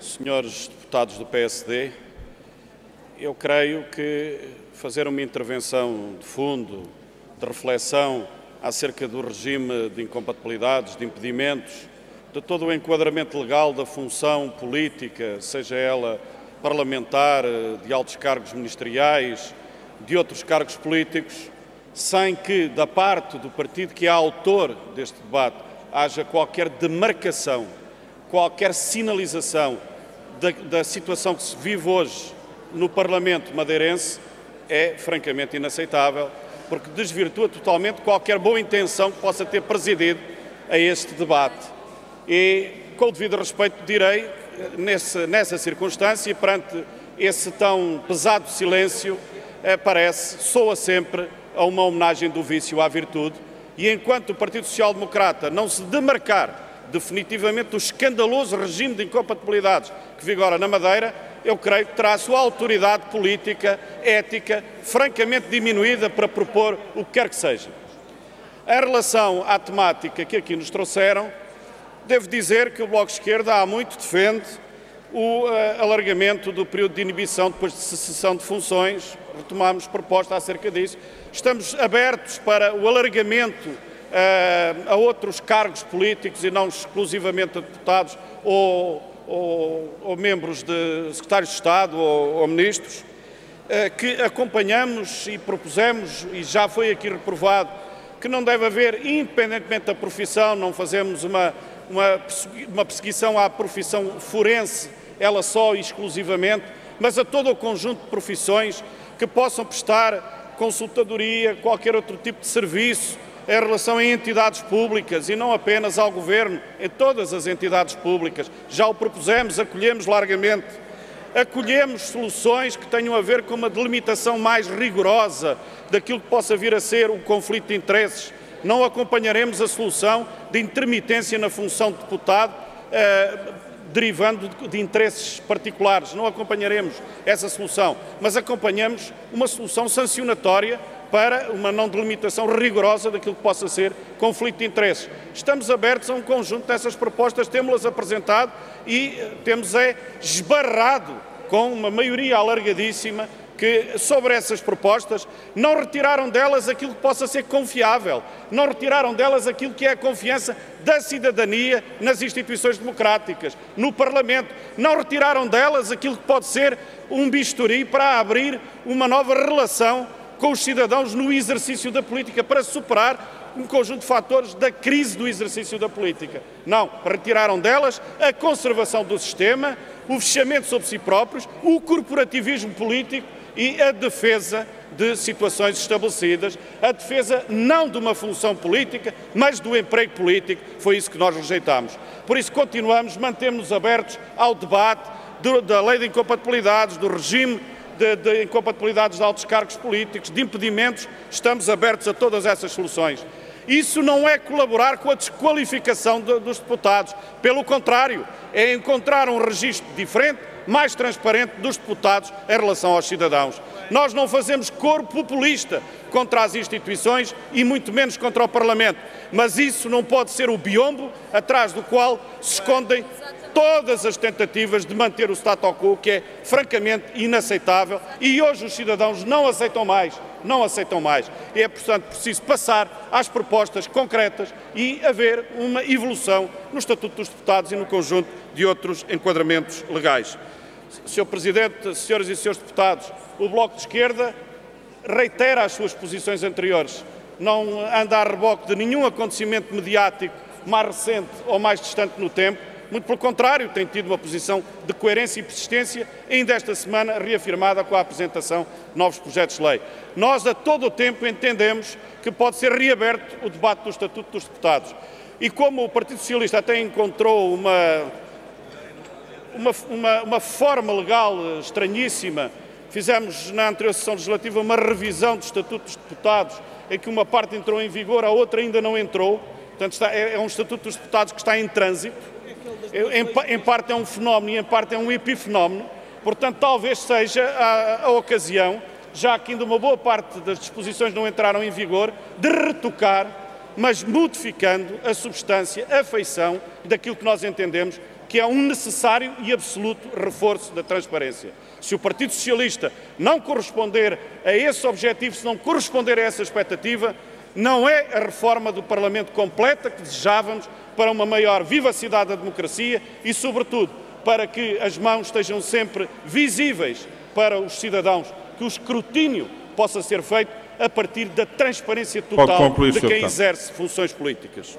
senhores deputados do PSD, eu creio que fazer uma intervenção de fundo, de reflexão acerca do regime de incompatibilidades, de impedimentos, de todo o enquadramento legal da função política, seja ela parlamentar, de altos cargos ministeriais, de outros cargos políticos, sem que, da parte do partido que é autor deste debate, haja qualquer demarcação, qualquer sinalização da, da situação que se vive hoje no Parlamento madeirense, é francamente inaceitável, porque desvirtua totalmente qualquer boa intenção que possa ter presidido a este debate. E, com o devido respeito, direi, nesse, nessa circunstância, perante esse tão pesado silêncio, eh, parece, soa sempre a uma homenagem do vício à virtude, e enquanto o Partido Social Democrata não se demarcar definitivamente do escandaloso regime de incompatibilidades que vigora na Madeira, eu creio que terá a sua autoridade política, ética, francamente diminuída para propor o que quer que seja. Em relação à temática que aqui nos trouxeram, devo dizer que o Bloco de Esquerda há muito defende o uh, alargamento do período de inibição depois de cessação de funções. Retomamos proposta acerca disso. Estamos abertos para o alargamento a outros cargos políticos e não exclusivamente a deputados ou, ou, ou membros de secretários de Estado ou, ou ministros, uh, que acompanhamos e propusemos, e já foi aqui reprovado, que não deve haver, independentemente da profissão, não fazemos uma, uma, uma perseguição à profissão forense, ela só e exclusivamente, mas a todo o conjunto de profissões que possam prestar consultadoria, qualquer outro tipo de serviço, em relação a entidades públicas e não apenas ao Governo, em todas as entidades públicas. Já o propusemos, acolhemos largamente. Acolhemos soluções que tenham a ver com uma delimitação mais rigorosa daquilo que possa vir a ser o conflito de interesses. Não acompanharemos a solução de intermitência na função de deputado, eh, derivando de, de interesses particulares. Não acompanharemos essa solução, mas acompanhamos uma solução sancionatória para uma não delimitação rigorosa daquilo que possa ser conflito de interesses. Estamos abertos a um conjunto dessas propostas, temos-las apresentado e eh, temos é esbarrado com uma maioria alargadíssima que sobre essas propostas não retiraram delas aquilo que possa ser confiável, não retiraram delas aquilo que é a confiança da cidadania nas instituições democráticas, no Parlamento, não retiraram delas aquilo que pode ser um bisturi para abrir uma nova relação com os cidadãos no exercício da política para superar um conjunto de fatores da crise do exercício da política. Não, retiraram delas a conservação do sistema, o fechamento sobre si próprios, o corporativismo político e a defesa de situações estabelecidas, a defesa não de uma função política, mas do emprego político. Foi isso que nós rejeitámos. Por isso continuamos, mantemos-nos abertos ao debate da lei de incompatibilidades, do regime de, de incompatibilidades de altos cargos políticos, de impedimentos, estamos abertos a todas essas soluções. Isso não é colaborar com a desqualificação de, dos deputados. Pelo contrário, é encontrar um registro diferente, mais transparente dos deputados em relação aos cidadãos. Nós não fazemos coro populista contra as instituições e muito menos contra o Parlamento, mas isso não pode ser o biombo atrás do qual se escondem todas as tentativas de manter o status quo, que é francamente inaceitável, e hoje os cidadãos não aceitam mais, não aceitam mais. É, portanto, preciso passar às propostas concretas e haver uma evolução no Estatuto dos Deputados e no conjunto de outros enquadramentos legais. Sr. Presidente, senhoras e senhores deputados, o Bloco de Esquerda reitera as suas posições anteriores. Não anda a reboque de nenhum acontecimento mediático mais recente ou mais distante no tempo muito pelo contrário, tem tido uma posição de coerência e persistência, ainda esta semana reafirmada com a apresentação de novos projetos de lei. Nós, a todo o tempo, entendemos que pode ser reaberto o debate do Estatuto dos Deputados. E como o Partido Socialista até encontrou uma, uma, uma, uma forma legal estranhíssima, fizemos na anterior sessão legislativa uma revisão do Estatuto dos Deputados, em que uma parte entrou em vigor, a outra ainda não entrou. Portanto, está, é, é um Estatuto dos Deputados que está em trânsito em, em parte é um fenómeno e em parte é um epifenómeno, portanto talvez seja a, a ocasião, já que ainda uma boa parte das disposições não entraram em vigor, de retocar, mas modificando a substância, a feição daquilo que nós entendemos que é um necessário e absoluto reforço da transparência. Se o Partido Socialista não corresponder a esse objetivo, se não corresponder a essa expectativa, não é a reforma do Parlamento completa que desejávamos para uma maior vivacidade da democracia e, sobretudo, para que as mãos estejam sempre visíveis para os cidadãos, que o escrutínio possa ser feito a partir da transparência total de quem exerce funções políticas.